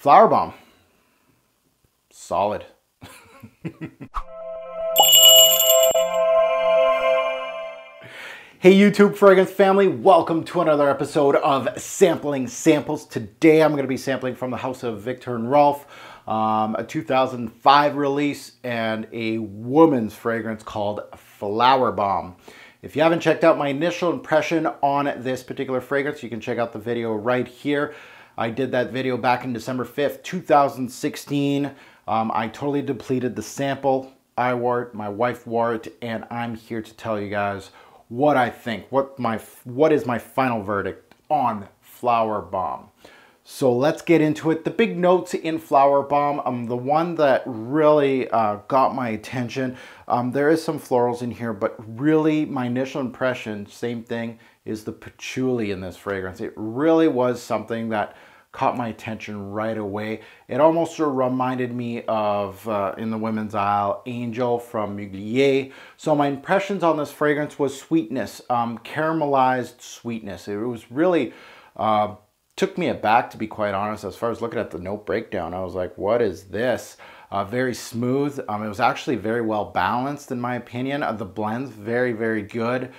Flowerbomb. Solid. Hey YouTube fragrance family, welcome to another episode of Sampling Samples. Today I'm going to be sampling from the house of Viktor and Rolf, um, a 2005 release and a woman's fragrance called Flowerbomb. If you haven't checked out my initial impression on this particular fragrance, you can check out the video right here. I did that video back in December 5th, 2016. Um, I totally depleted the sample. I wore it, my wife wore it, and I'm here to tell you guys what I think, what my what is my final verdict on Flowerbomb. So let's get into it. The big notes in Flowerbomb, um, the one that really uh, got my attention, um, there is some florals in here, but really my initial impression, same thing, is the patchouli in this fragrance. It really was something that caught my attention right away. It almost reminded me of, uh, in the women's aisle, Angel from Mugler. So my impressions on this fragrance was sweetness, um, caramelized sweetness. It was really, uh, took me aback to be quite honest. As far as looking at the note breakdown, I was like, what is this? Uh, very smooth. Um, it was actually very well balanced in my opinion. Uh, the blend's very, very good.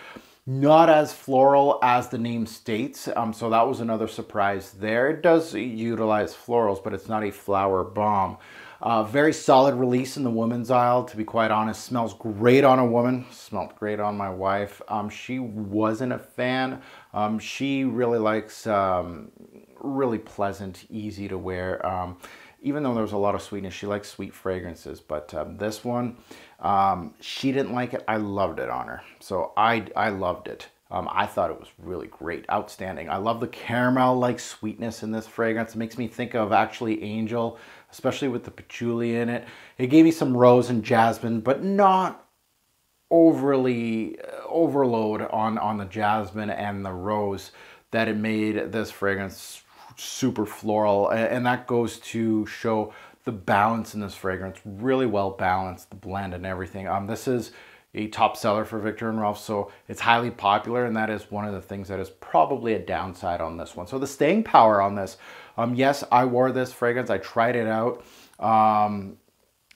Not as floral as the name states, um, so that was another surprise there. It does utilize florals, but it's not a flower bomb. Uh, very solid release in the women's aisle, to be quite honest. Smells great on a woman. Smelled great on my wife. Um, she wasn't a fan. Um, she really likes um, really pleasant, easy to wear. Um, even though there's a lot of sweetness, she likes sweet fragrances. But um, this one, um, she didn't like it. I loved it on her. So I, I loved it. Um, I thought it was really great, outstanding. I love the caramel-like sweetness in this fragrance. It makes me think of actually Angel, especially with the patchouli in it. It gave me some rose and jasmine, but not overly uh, overload on, on the jasmine and the rose that it made this fragrance super floral. And that goes to show the balance in this fragrance. Really well balanced, the blend and everything. Um, this is a top seller for Viktor and Rolf, so it's highly popular, and that is one of the things that is probably a downside on this one. So the staying power on this, um, yes, I wore this fragrance. I tried it out. Um,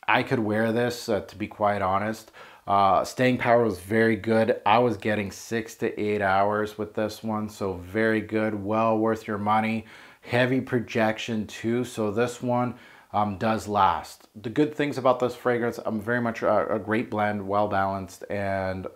I could wear this, uh, to be quite honest. Uh, staying power was very good. I was getting six to eight hours with this one, so very good, well worth your money heavy projection too. So this one um, does last. The good things about this fragrance, I'm very much a, a great blend, well balanced, and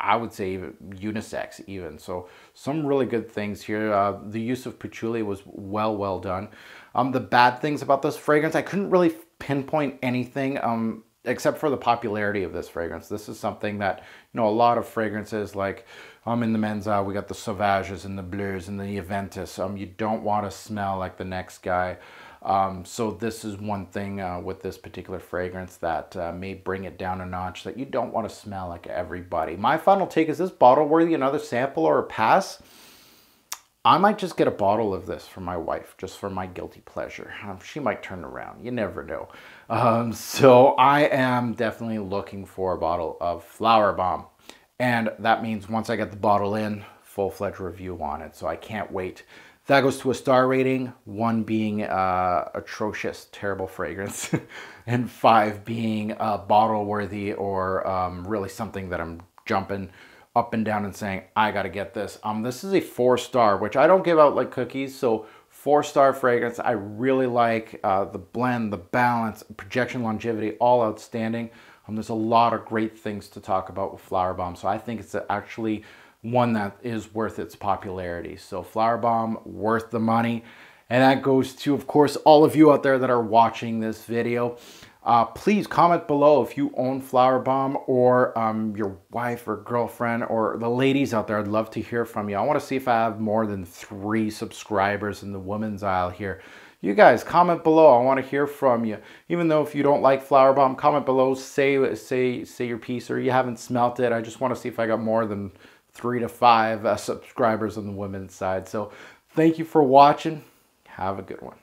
I would say unisex even. So some really good things here. Uh, the use of patchouli was well, well done. Um, the bad things about this fragrance, I couldn't really pinpoint anything. Um, except for the popularity of this fragrance. This is something that, you know, a lot of fragrances like um, in the men's aisle, we got the Sauvages and the Bleus and the Aventus. Um, you don't want to smell like the next guy. Um, so this is one thing uh, with this particular fragrance that uh, may bring it down a notch that you don't want to smell like everybody. My final take is this bottle worthy another sample or a pass? I might just get a bottle of this for my wife, just for my guilty pleasure. Um, she might turn around. You never know. Um, so I am definitely looking for a bottle of Flowerbomb. And that means once I get the bottle in, full-fledged review on it. So I can't wait. That goes to a star rating, one being uh, atrocious, terrible fragrance, and five being uh, bottle worthy or um, really something that I'm jumping up and down and saying, I gotta get this. Um, this is a four star, which I don't give out like cookies. So four star fragrance. I really like uh, the blend, the balance, projection longevity, all outstanding. Um, there's a lot of great things to talk about with Flowerbomb. So I think it's actually one that is worth its popularity. So Flowerbomb, worth the money. And that goes to, of course, all of you out there that are watching this video. Uh, please comment below if you own Flowerbomb or um, your wife or girlfriend or the ladies out there. I'd love to hear from you. I want to see if I have more than three subscribers in the women's aisle here. You guys, comment below. I want to hear from you. Even though if you don't like Flowerbomb, comment below. Say say say your piece or you haven't smelt it. I just want to see if I got more than three to five uh, subscribers on the women's side. So thank you for watching. Have a good one.